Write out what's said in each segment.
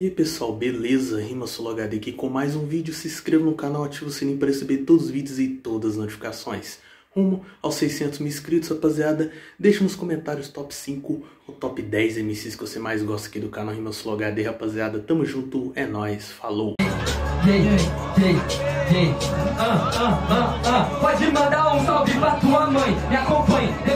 E aí pessoal, beleza? Rima HD aqui com mais um vídeo. Se inscreva no canal, ative o sininho para receber todos os vídeos e todas as notificações. Rumo aos 600 mil inscritos, rapaziada. Deixa nos comentários top 5 ou top 10 MCs que você mais gosta aqui do canal Rima HD, rapaziada. Tamo junto, é nóis, falou! Ah, ah, ah. Pode mandar um salve pra tua mãe, me acompanhe.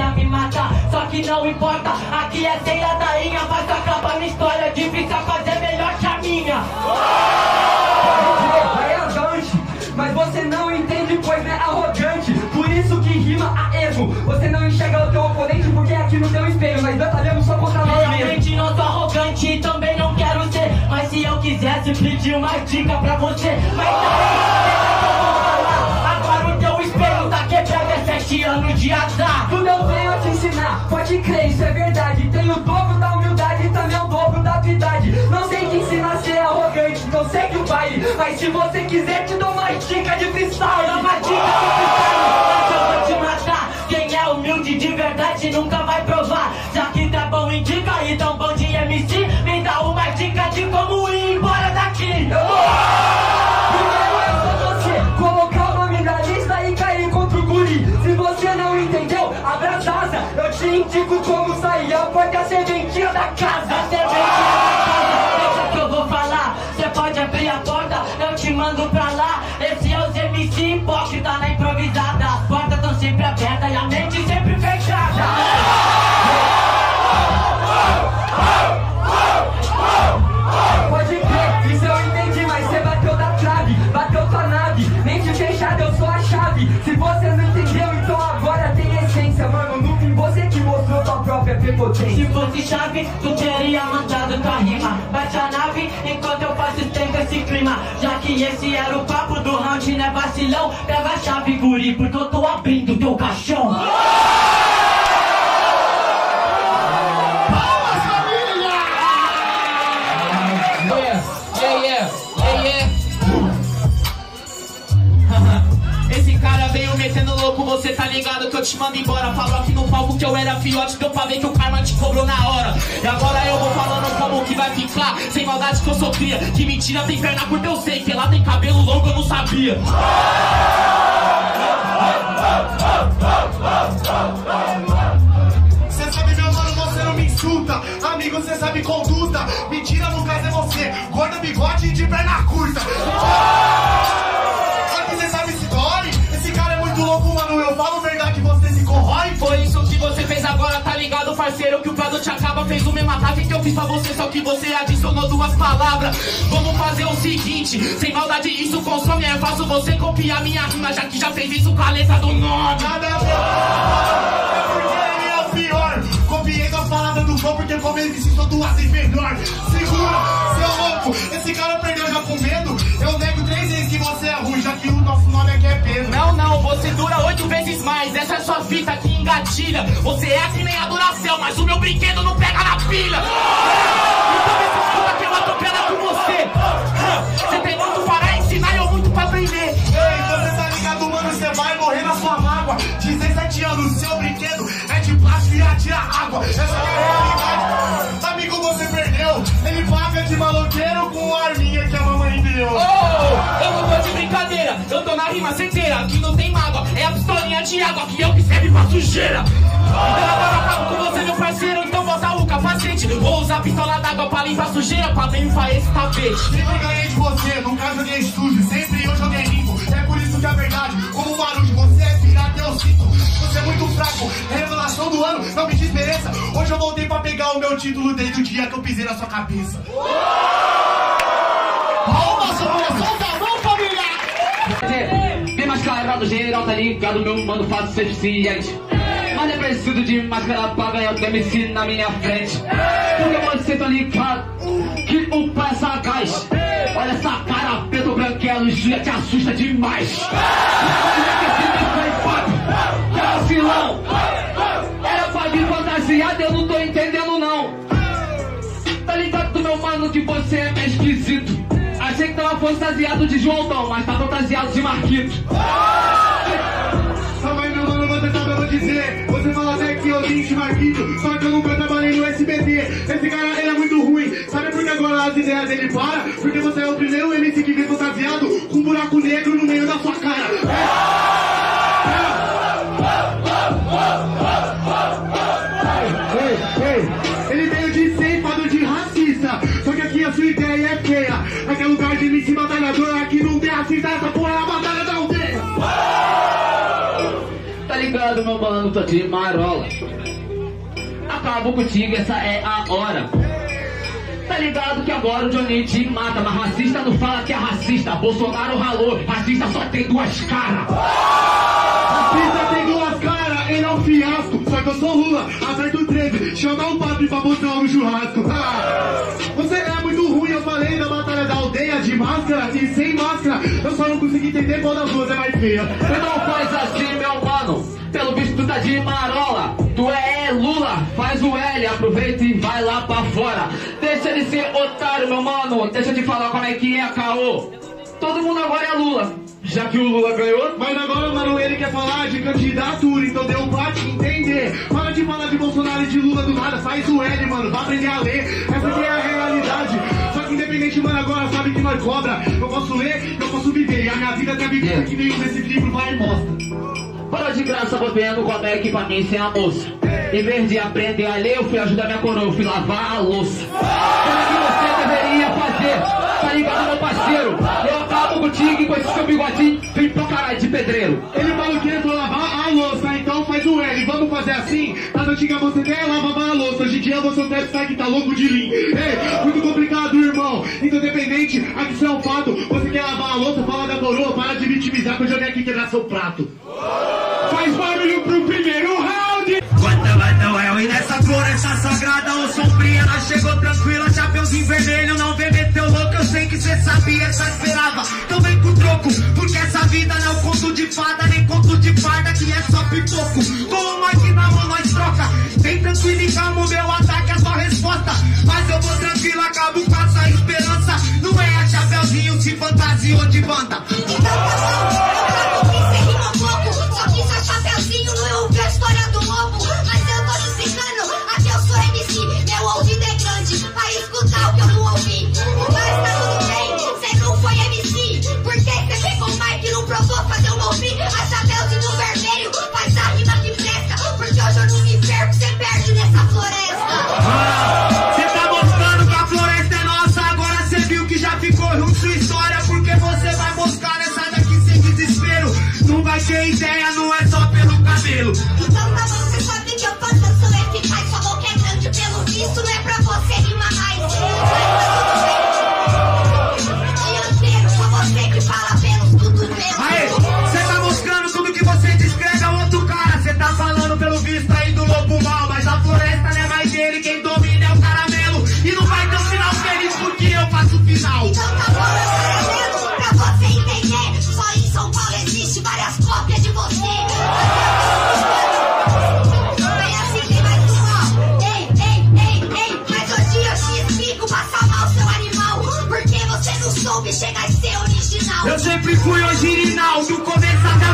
Me matar. Só que não importa, aqui é sem ladainha. Mas acaba minha história, difícil fazer melhor que a minha. Mas você não entende, pois é arrogante. Por isso que rima a erro. Você não enxerga o teu oponente porque aqui no teu espelho. Nós batalhamos só contra nós mesmos. Realmente não sou arrogante e também não quero ser. Mas se eu quisesse pedir uma dica pra você, mas daí, não segue o baile. Mas se você quiser, te dou uma dica de freestyle. Dá uma dica de freestyle, mas eu vou te matar. Quem é humilde de verdade nunca vai provar. Já que tá bom em dica e tão bom de MC, me dá uma dica de como ir embora daqui. Primeiro é só você colocar o nome lista e cair contra o guri. Se você não entendeu, abra. Eu te indico como sair. A porta é a serventia da casa. A serventia da casa, mando pra lá. Esse é os MC hipócrita na improvisada. As portas tão sempre abertas e a mente sempre fechada. Pode crer, isso eu entendi, mas você bateu da trave, bateu tua nave, mente fechada, eu sou a chave. Se você não entendeu, então agora tem essência, mano. No fim, você que mostrou tua própria Se prepotência. fosse chave, tu teria mandado tua rima. Bate a nave enquanto eu esse clima. Já que esse era o papo do round, né vacilão? Pega a chave, guri, porque eu tô abrindo teu caixão. Você tá ligado que eu te mando embora. Falou aqui no palco que eu era fiote, deu pra ver que o karma te cobrou na hora. E agora eu vou falando como que vai ficar. Sem maldade que eu sou cria. Que mentira tem perna curta, eu sei. Que lá tem cabelo longo, eu não sabia. Cê sabe, meu mano, você não me insulta. Amigo, cê sabe conduta. Eu fiz pra você, só que você adicionou duas palavras. Vamos fazer o seguinte: sem maldade, isso consome. É fácil você copiar minha rima, já que já fez isso com a letra do nome. Nada a ver. É porque ele é o pior. Copiei com a palavra do flow, porque como ele ensinou duas vezes melhor. Segura, seu louco. Esse cara perdeu já com medo. Eu nego três vezes que você é ruim, já que o nosso nome aqui é Pedro. Não, não, você dura oito vezes mais. Essa é sua fita que engatilha. Você é que nem a Duracell, mas o meu brinquedo não pega na pilha. Então me escuta que eu atropelo com você. Você tem muito para ensinar e eu muito pra aprender. Ei, você tá ligado, mano? Você vai morrer na sua mágoa. 17 anos, seu brinquedo é de plástico e atira água. Essa é a realidade. Amigo, você perdeu. Ele paga de maloqueiro com a arminha que a mamãe deu. Brincadeira, eu tô na rima certeira. Aqui não tem mágoa, é a pistolinha de água que eu que serve pra sujeira. Então agora acabo com você, meu parceiro. Então bota o capacete. Vou usar pistola d'água pra limpar sujeira, pra limpar esse tapete. Sempre ganhei de você, nunca joguei sujo. Sempre eu joguei limpo. É por isso que a verdade, como Marujo, você é pirata, eu sinto. Você é muito fraco, revelação do ano, não me desmereça. Hoje eu voltei pra pegar o meu título desde o dia que eu pisei na sua cabeça. Mascarado, general tá ligado, meu mano fácil ser eficiente. Mas é preciso de máscara pra ganhar o MC na minha frente. Porque você tá ligado que o pai é sagaz. Olha essa cara preto branquelo, já te assusta demais. Vacilão. Era pra vir fantasiado, eu não tô entendendo não. Tá ligado, meu mano, que você é meio esquisito. Fantasiado de João Dom, mas tá fantasiado de Marquito. Calma aí, meu mano, pra eu dizer. Você fala até que eu lixo Marquinho, só que eu nunca trabalhei no SBT. Esse cara, ele é muito ruim. Sabe por que agora as ideias dele param? Porque você é o primeiro MC que vem fantasiado com um buraco negro no meio da sua cara. Mano? Tô de marola. Acabo contigo, essa é a hora. Tá ligado que agora o Johnny te mata, mas racista não fala que é racista. Bolsonaro ralou, racista só tem duas caras. Racista tem duas caras, ele é um fiasco. Só que eu sou Lula, aperta o 13, chama o padre pra botar no churrasco. Ah, você é muito ruim, eu falei da batalha da aldeia de máscara e sem máscara. Eu só não consegui entender qual das duas é mais feia. Tu não faz assim. De marola. Tu é Lula, faz o L, aproveita e vai lá pra fora. Deixa de ser otário, meu mano. Deixa de falar como é que é, caô. Todo mundo agora é Lula. Já que o Lula ganhou, Mas agora, mano, ele quer falar de candidatura, então deu pra te entender. Para de falar de Bolsonaro e de Lula do nada, faz o L, mano, vai aprender a ler. Essa aqui é a realidade. Que independente, mano, agora sabe que nós cobra. Eu posso ler, eu posso viver. E a minha vida tá vivida que nenhum desses livros vai e mostra. Para de graça botando como é que pra mim sem a moça. Em vez de aprender a ler, eu fui ajudar minha coroa, eu fui lavar a louça. Como que você deveria fazer? Tá ligado, meu parceiro? Eu acabo contigo e com esse seu bigodinho, vem pra caralho de pedreiro. Ele fala o quê? Vou lavar a louça, então faz o L. Vamos fazer assim? Nas antigas você até lavava a louça. Hoje em dia você deve estar que tá louco de lim. Ei, muito complicado, irmão. Então, dependente, aqui isso é um fato. Você quer lavar a louça, fala da coroa, para de vitimizar que eu já vim aqui quebrar seu prato. Faz barulho pro primeiro round! Quanta latão é e nessa floresta sagrada ou sombria Ela chegou tranquila, chapeuzinho vermelho Não vem meteu louco, eu sei que cê sabia, só esperava Então vem com troco, porque essa vida não é um conto de fada Nem conto de farda, que é só pipoco Vem tranquilo e calmo, meu ataque é só resposta. Mas eu vou tranquilo, acabo com essa esperança. Não é a chapeuzinho se fantasiou de banda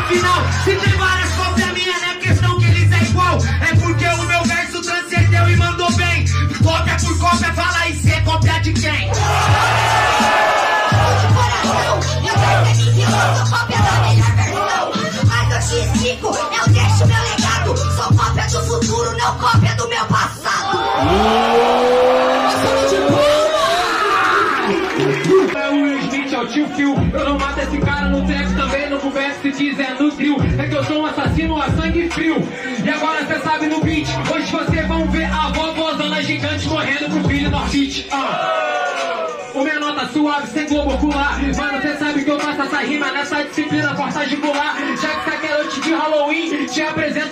final. Se tem várias cópias minhas, não é questão que eles é igual. É porque o meu verso transcendeu e mandou bem. Cópia por cópia, fala aí, cê é cópia de quem? de coração. Eu percebi que eu sou cópia da melhor versão. Mas eu te explico, eu deixo meu legado. Sou cópia do futuro, não cópia do meu passado. Tio. Eu não mato esse cara no trap também, no converso se diz é trio. É que eu sou um assassino a sangue frio. E agora cê sabe no beat, hoje vocês vão ver a gozando gigante morrendo pro filho no beat. Ah. O menor tá suave, sem globo ocular. Mano, cê sabe que eu faço essa rima nessa disciplina portagicular. Já que cê quer noite de Halloween, te apresento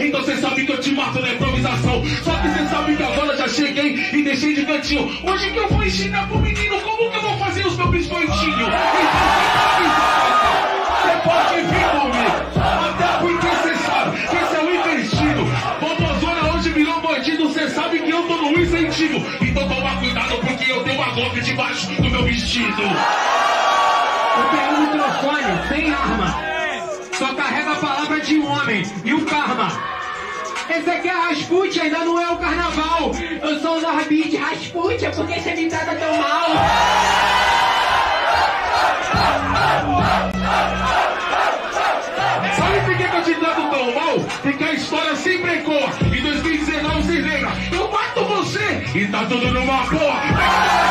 Então você sabe que eu te mato na improvisação. Só que você sabe que agora já cheguei e deixei de cantinho. Hoje que eu vou ensinar pro menino como que eu vou fazer os meus biscoitinhos. Então você pode vir comigo. Até porque você sabe que esse é o investido. Bobozona hoje virou bandido. Você sabe que eu tô no incentivo. Então toma cuidado porque eu tenho uma golpe debaixo do meu vestido. Eu tenho um microfone, tem arma. Só carrega a palavra de um homem e o karma. Esse aqui é Rasputin, ainda não é o carnaval. Eu sou o Norbit Rasputin, por que você me trata tão mal? Sabe por que que eu te trato tão mal? Porque a história sempre ecoa. Em 2019 vocês lembram? Eu mato você e tá tudo numa boa.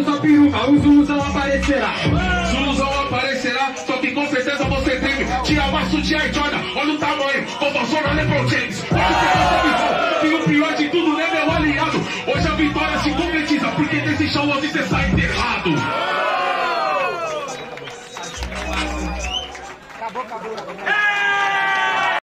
Sua peruca, o Zuluzão aparecerá. Zuluzão aparecerá, só que com certeza você teme. Tira maço de Air Jordan, olha o tamanho. Vovozona LeBron James. Olha o visão. E o pior de tudo, né, meu aliado? Hoje a vitória se concretiza, porque desse show hoje você sai enterrado. Acabou, acabou.